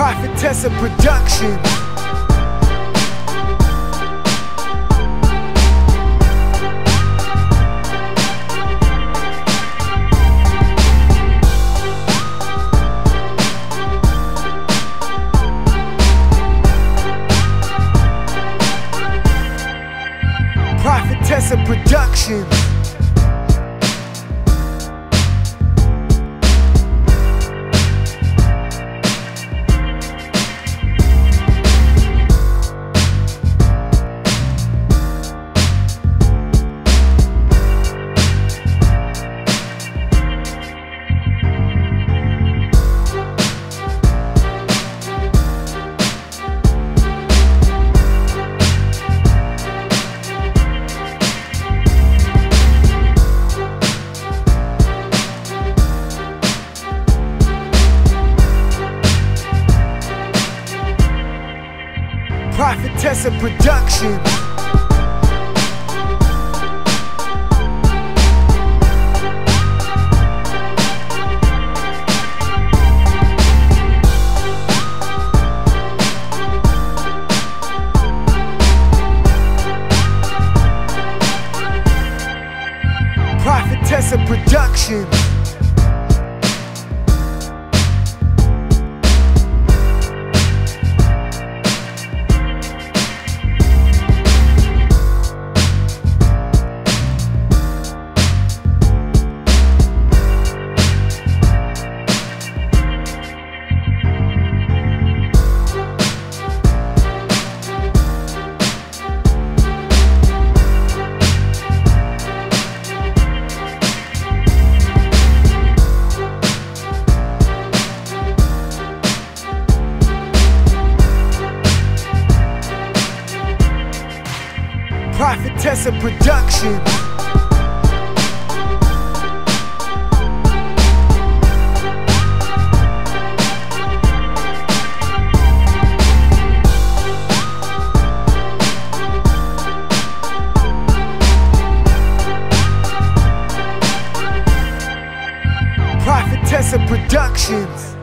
Prophetessa Production. Prophetessa Production. Prophetessa Production. Prophetessa Production. Prophetessa Production. Prophetessa Productions.